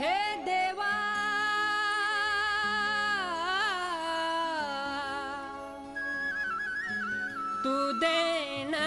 हे देवा! तू देना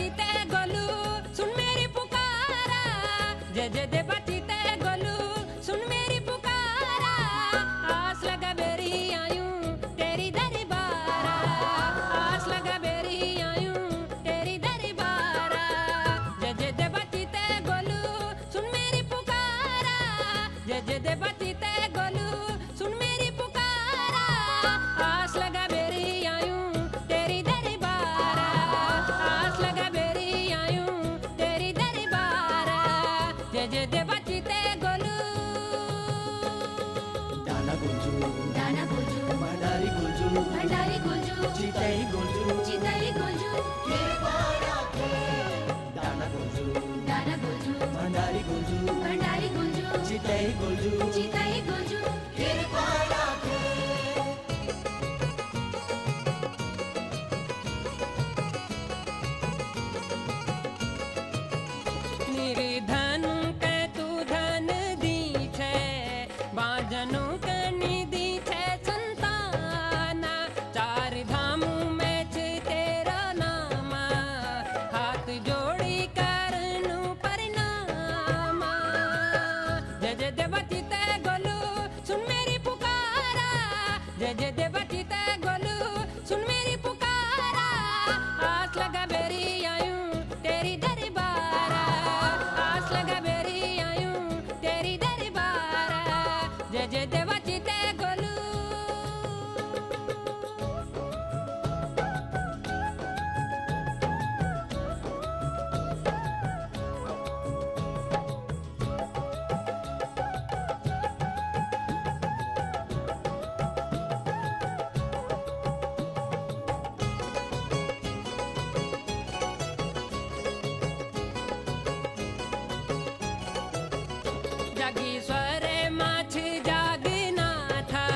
बजते बजते गोलू। दाना गुंजू। दाना गुंजू। भंडारी गुंजू। भंडारी गुंजू। चिताई गुंजू। जय जय देवती गीता गोलू, सुन मेरी पुकारा, आस लगा मेरी आयू तेरी दरबारा, आस लगा मेरी आयू तेरी दरबारा, जय जय जगी स्वर माछ जागना था।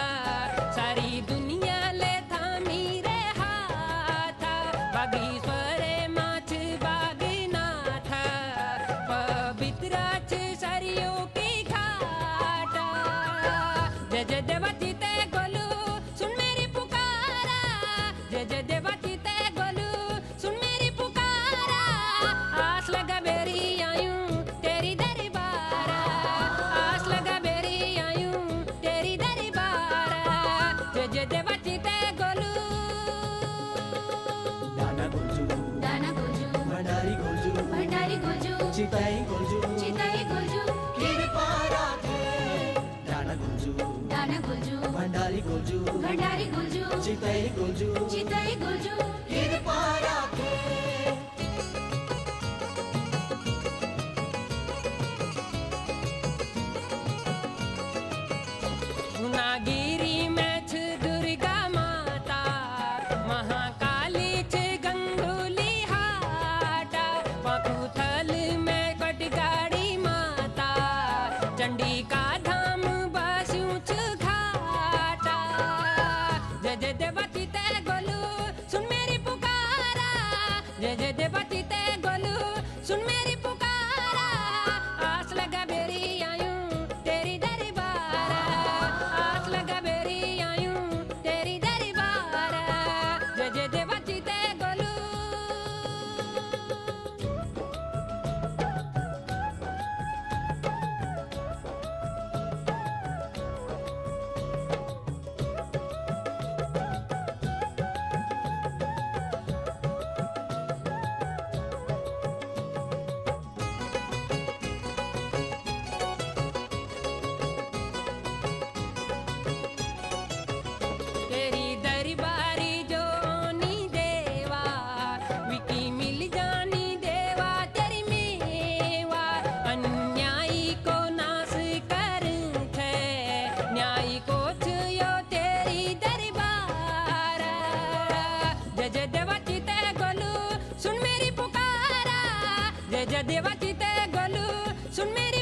सारी दुनिया ले था मीरे हाथ। बगी Nagi. जय जय देवा जीते गोलू सुन मेरी